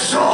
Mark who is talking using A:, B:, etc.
A: So.